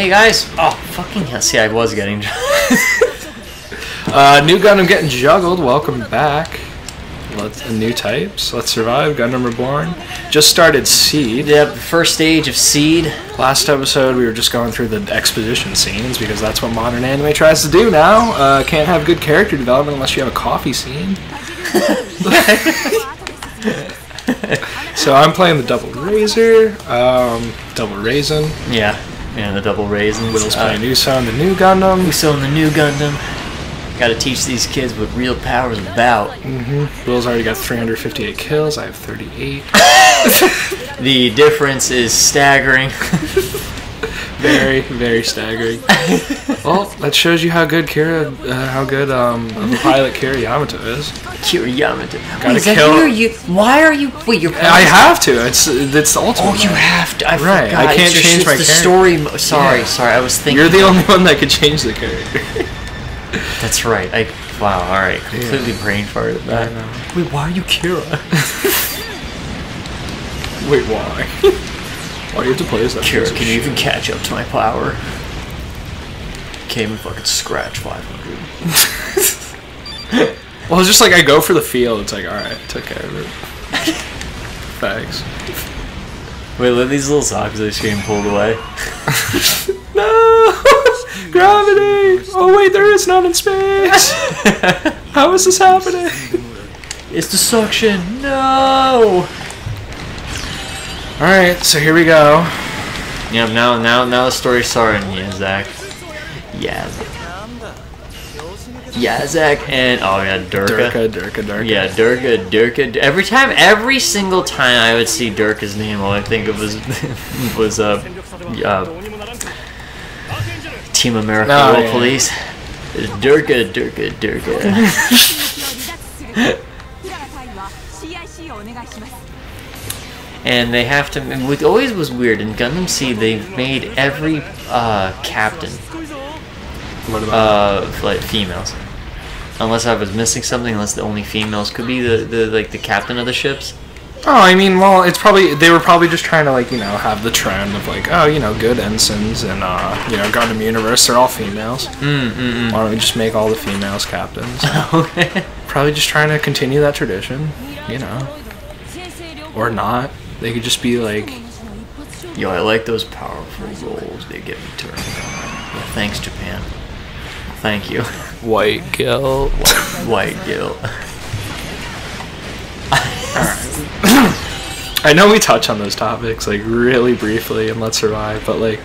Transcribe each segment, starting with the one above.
Hey guys! Oh, fucking hell. See, I was getting. Uh, Nu Gundam getting juggled. Welcome back. Let's uh, Newtypes. Let's survive. Gundam Reborn. Just started Seed. yep, first stage of Seed. Last episode we were just going through the exposition scenes because that's what modern anime tries to do now. Uh, can't have good character development unless you have a coffee scene. so I'm playing the Double Razor, um, Double Raisin. Yeah, yeah, the double raisins. Will's Uh, playing Uso and the Nu Gundam. Uso in the Nu Gundam. Gotta teach these kids what real power is about. Will's already got 358 kills. I have 38. The difference is staggering. very, very staggering. well, that shows you how good Kira, uh, how good um, of a pilot Kira Yamato is. Kira Yamato. Gotta Wait, kill- you? Why are you? Wait, you're. I have to. It's it's the ultimate. Oh, you have to. I Right, forgot. I can't it's change it's my the character. story. Mo- sorry, Yeah. sorry. I was thinking. You're the only one that could change the character. That's right. I. Wow. All right. Completely brain farted that. I know. Wait, why are you Kira? Wait, why? Why do you have to play as that? Kira, can you shit? even catch up to my power? Came and fucking scratch 500. Well, it's just like I go for the field. It's like, all right, took care of it. Thanks. Wait, let these little socks ice cream pulled away. No! Gravity! Oh wait, there is none in space! How is this happening? It's the suction. No. Alright, so here we go. Yeah. Now, now, now the story's starting. Yeah, Zach. Yeah. Yeah, Zach, and oh yeah, Durka. Durka, Durka, Durka. Yeah, Durga, Durka. Every time, every single time I would see Durka's name, all I think of was was uh, uh Team America Oh, World yeah. Police. Durga, Durga, Durga. and they have to. and What always was weird in Gundam Seed, they've made every uh, captain What about uh, like females. Unless I was missing something, unless the only females could be the, the like the captain of the ships. Oh, I mean, well, it's probably they were probably just trying to like you know have the trend of like oh you know good ensigns and uh you know Gundam Universe they're all females. Mm, mm, mm. Why don't we just make all the females captains? Okay. probably just trying to continue that tradition, you know, or not. They could just be like Yo, I like those powerful roles they get me turned on. Yeah, thanks, Japan. Thank you. white guilt. White guilt. I know we touch on those topics like really briefly in Let's Survive, but like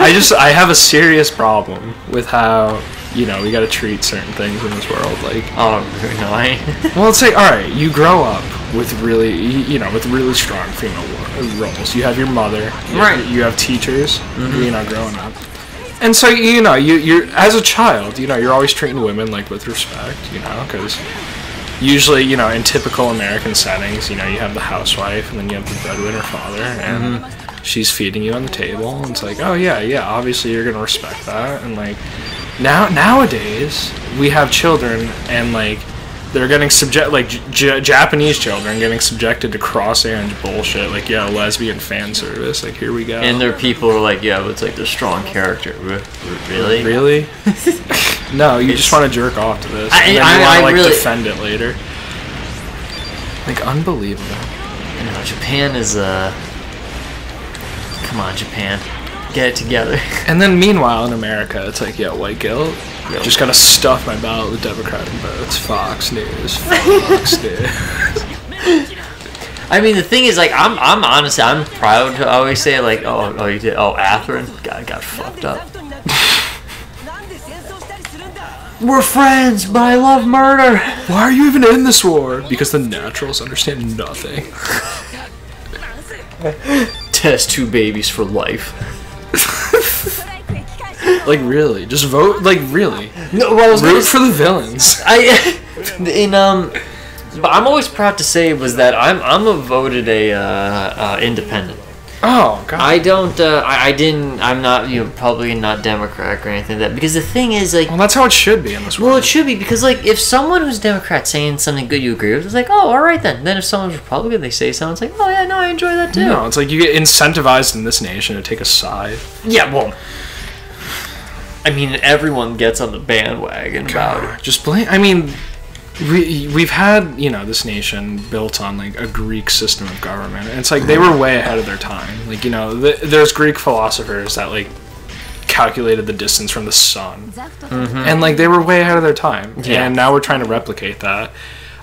I just I have a serious problem with how you know we got to treat certain things in this world. Like, Oh, I. well, it's like all right, you grow up with really you you know with really strong female roles. You have your mother, you Right. Have, you have teachers, mm-hmm. you know, growing up. And so you know, you you're as a child, you know, you're always treating women like with respect, you know, because usually, you know, in typical American settings, you know, you have the housewife and then you have the breadwinner father, and mm-hmm. she's feeding you on the table. And it's like, oh yeah, yeah, obviously you're gonna respect that. And like now nowadays, we have children, and like they're getting subject like J- Japanese children getting subjected to cross-age bullshit. Like yeah, lesbian fan service. Like here we go. And their people are like, yeah, but it's like the strong character. Re- re- Really? Really? no, you just want to jerk off to this. I- and then I- you want to like really- defend it later. Like unbelievable. You know, Japan is uh. Come on, Japan, get it together. And then meanwhile in America, it's like, yeah, white guilt. Yep. Just gotta stuff my ballot with Democratic votes. Fox News. Fox News. I mean, the thing is, like, I'm, I'm honestly, I'm proud to always say, like, oh, oh, you did, oh, Athrun, God, got fucked up. We're friends, but I love murder. Why are you even in this war? Because the naturals understand nothing. Test two babies for life. like really? Just vote? Like really? No, well, I was root for the villains. I in um, but I'm always proud to say was that I'm I'm a voted a uh, uh, independent. Oh god. I don't uh, I, I didn't I'm not you know probably not Democrat or anything like that because the thing is like well, that's how it should be in this World. well it should be because like if someone who's Democrat saying something good you agree with it's like oh all right then then if someone's Republican they say something it's like oh yeah no I enjoy that too no, it's like you get incentivized in this nation to take a side. yeah well I mean, everyone gets on the bandwagon about it. Just blame. I mean, we we've had you know this nation built on like a Greek system of government. And it's like they were way ahead of their time. Like you know, th- there's Greek philosophers that like calculated the distance from the sun, and like they were way ahead of their time. Yeah. And now we're trying to replicate that.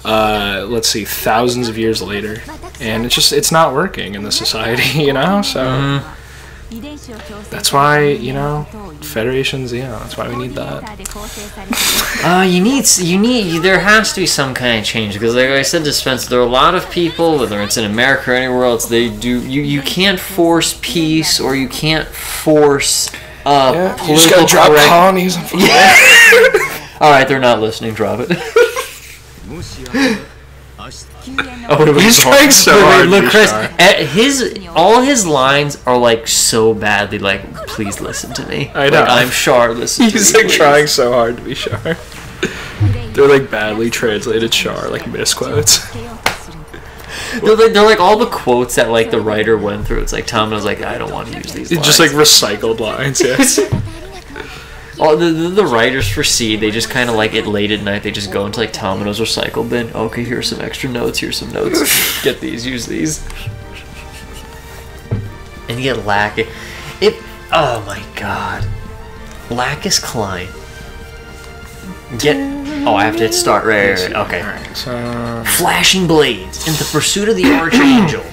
Uh, let's see, thousands of years later, and it's just it's not working in the society, you know. So that's why you know federations. Yeah, that's why we need that. Uh, you need you need there has to be some kind of change because like I said to Spencer, there are a lot of people, whether it's in America or anywhere else, they do you you can't force peace or you can't force uh Yeah, you just gotta drop correct- colonies. And All right, they're not listening. Drop it. Oh, what are we He's doing? trying so Wait, wait, hard to Look, Chris, shy. eh, his all his lines are like so badly. Like, please listen to me. I know. Like, I'm Char. Listen. He's to me, like please." trying so hard to be Char. They're like badly translated char, like misquotes. They're like, they're like all the quotes that like the writer went through. It's like Tom was like, I don't want to use these. Lines. Just like recycled lines, yeah. All the, the, the writers for Seed, they just kind of like it late at night. They just go into like Tomino's recycle bin. Okay, here's some extra notes. Here's some notes. Get these. Use these. And you get Lack. It. Oh my God. Lacus Clyne. Get. Oh, I have to hit start. Right, right, right. Okay. Alright, so Flashing blades in the pursuit of the Archangel.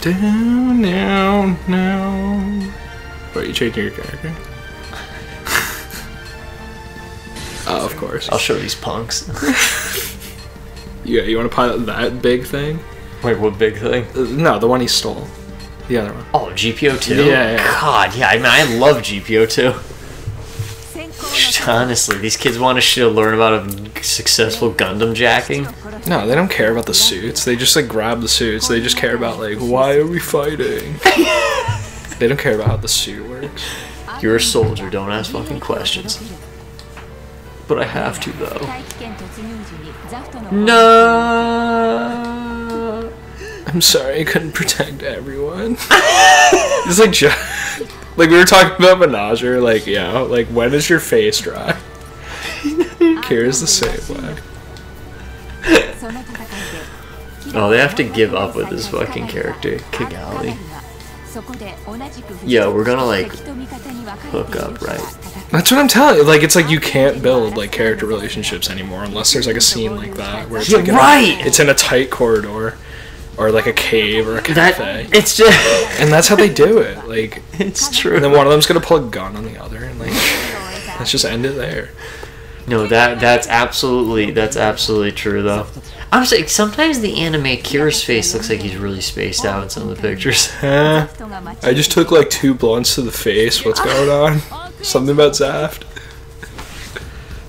down, down, down. What, you changing your character? oh, of course. I'll show these punks. Yeah, you want to pilot that big thing? Wait, what big thing? Uh, no, the one he stole. The other one. Oh, GPO two. Yeah, yeah. God, yeah. I mean, I love GPO two. Honestly, these kids want to shit learn about a successful Gundam jacking. No, they don't care about the suits. They just like grab the suits. They just care about like why are we fighting? They don't care about how the suit works. You're a soldier. Don't ask fucking questions. But I have to though. No. I'm sorry, I couldn't protect everyone. it's like ju- like we were talking about Banagher. Like yeah, like when is your face dry? Kira's the same way. Oh, they have to give up with this fucking character, Cagalli. Yeah, we're gonna like hook up, right? That's what I'm telling you. Like it's like you can't build like character relationships anymore unless there's like a scene like that where it's Yeah, like in a- right! it's in a tight corridor or like a cave or a That cafe. it's just and that's how they do it. Like it's true. and then one of them's gonna pull a gun on the other and like let's just end it there. No, that that's absolutely that's absolutely true though. I'm saying sometimes the anime Kira's face looks like he's really spaced out in some of the pictures. I just took like two blunts to the face. What's going on? Something about Zaft.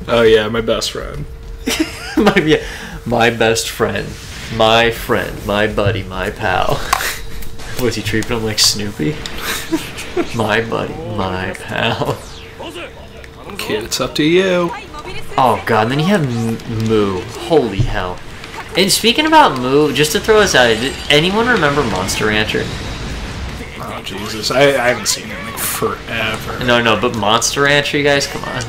Oh yeah, my best friend. my, yeah, my best friend, my friend, my buddy, my pal. Was he treating him like Snoopy? my buddy, my pal. Kid, it's up to you. Oh god, and then you have M- Moo. Holy hell. And speaking about Moo, just to throw us out, did anyone remember Monster Rancher? Oh Jesus, I, I haven't seen it in like forever. No, no, but Monster Rancher, you guys, come on.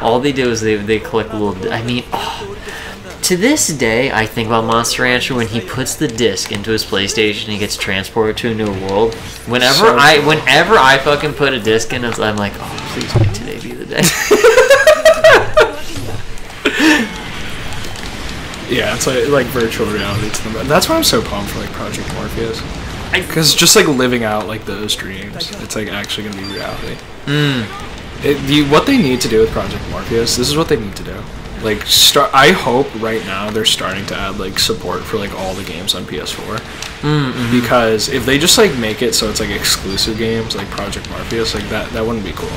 All they do is they, they collect little. I mean, oh, to this day, I think about Monster Rancher when he puts the disc into his PlayStation and he gets transported to a new world. Whenever So I, whenever I fucking put a disc in, I'm like, oh, please make today be the day. Yeah, it's like like virtual reality to them. That's why I'm so pumped for like Project Morpheus. Because just like living out like those dreams, it's like actually gonna be reality. Hmm. It, the, what they need to do with Project Morpheus, this is what they need to do. Like, start. I hope right now they're starting to add like support for like all the games on PS4. Mm-hmm. Because if they just like make it so it's like exclusive games like Project Morpheus, like that that wouldn't be cool.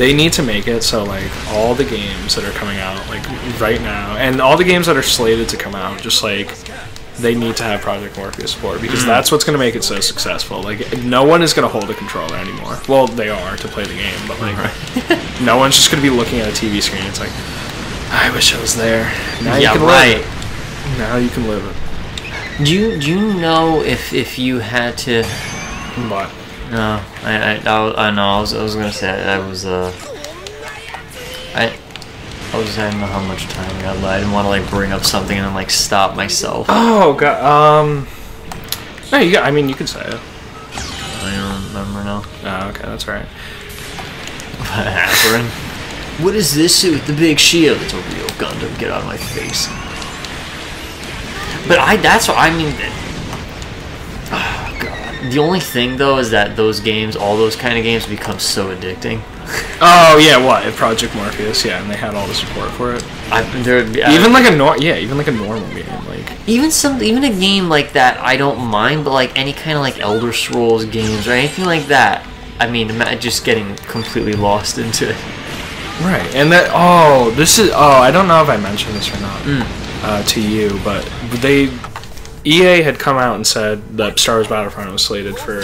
They need to make it so like all the games that are coming out like right now and all the games that are slated to come out, just like they need to have Project Morpheus support because hmm. that's what's going to make it so successful. Like no one is going to hold a controller anymore. Well, they are to play the game, but like no one's just going to be looking at a TV screen. It's like I wish I was there. Now you yeah, can right. live it. Now you can live it. Do you do you know if if you had to But No, I, I, I, I know. I was, I was gonna say I, I was uh, I, I was I don't know how much time had. left. I didn't want to like bring up something and then like stop myself. oh god, um, no, you got. I mean, you can say it. I don't remember now. Oh, okay, that's right. Aspirin. What is this suit with the big shield? It's a real Gundam. Get out of my face. But I, that's what I mean. The only thing though is that those games, all those kind of games, become so addicting. Oh yeah, what? At Project Morpheus, yeah, and they had all the support for it. I, there, Even like a nor- yeah, even like a normal game, like even some even a game like that I don't mind, but like any kind of like Elder Scrolls games or anything like that. I mean, just getting completely lost into it. right. And that oh, this is oh, I don't know if I mentioned this or not uh, to you, but they EA had come out and said that Star Wars Battlefront was slated for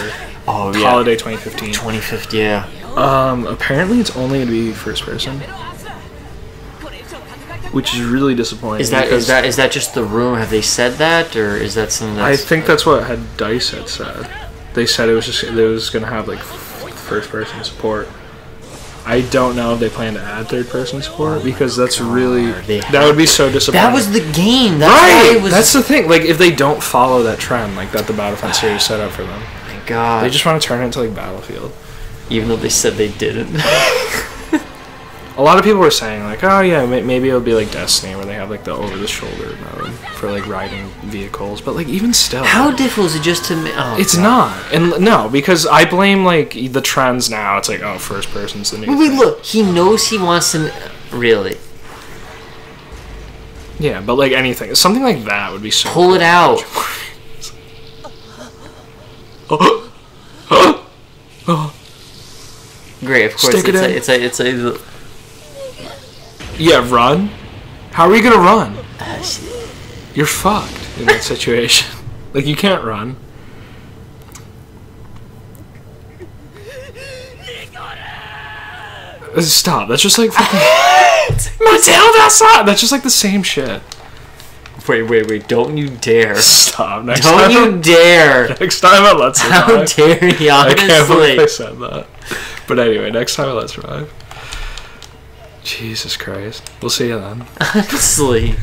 Oh holiday 2015. 2015, yeah. Um, apparently it's only going to be first person, which is really disappointing. Is that is that is that just the rumor? Have they said that, or is that something I think that's what had Dice had said. They said it was just it was going to have like first person support. I don't know if they plan to add third person support because that's oh really they that would be so disappointing. that was the game? That's right. why it was. That's the thing. Like if they don't follow that trend, like that the Battlefront series set up for them, my God. they just want to turn it into like Battlefield. even though they said they didn't. A lot of people were saying like, oh yeah, may- maybe it'll be like Destiny where they have like the over the shoulder mode for like riding vehicles, but like even still, How difficult is it just to? ma- Oh, it's God. not. And no, because I blame like the trends now. It's like oh, first person's the new. Wait, wait, look. He knows he wants to. Really Yeah, but like anything, something like that would be so. pull it out. Great, of course. Stick it it's, a, it's a it's a Yeah, run. How are you gonna run? Shit. You're fucked in that situation. like you can't run. Uh, Stop. That's just like fucking. Matilda, stop. That's just like the same shit. Wait, wait, wait! Don't you dare! Stop. Next Don't time. you dare! Next time I Let's How Survive. dare he? I can't believe I said that. But anyway, next time I Let's Survive. Jesus Christ. We'll see you then. honestly.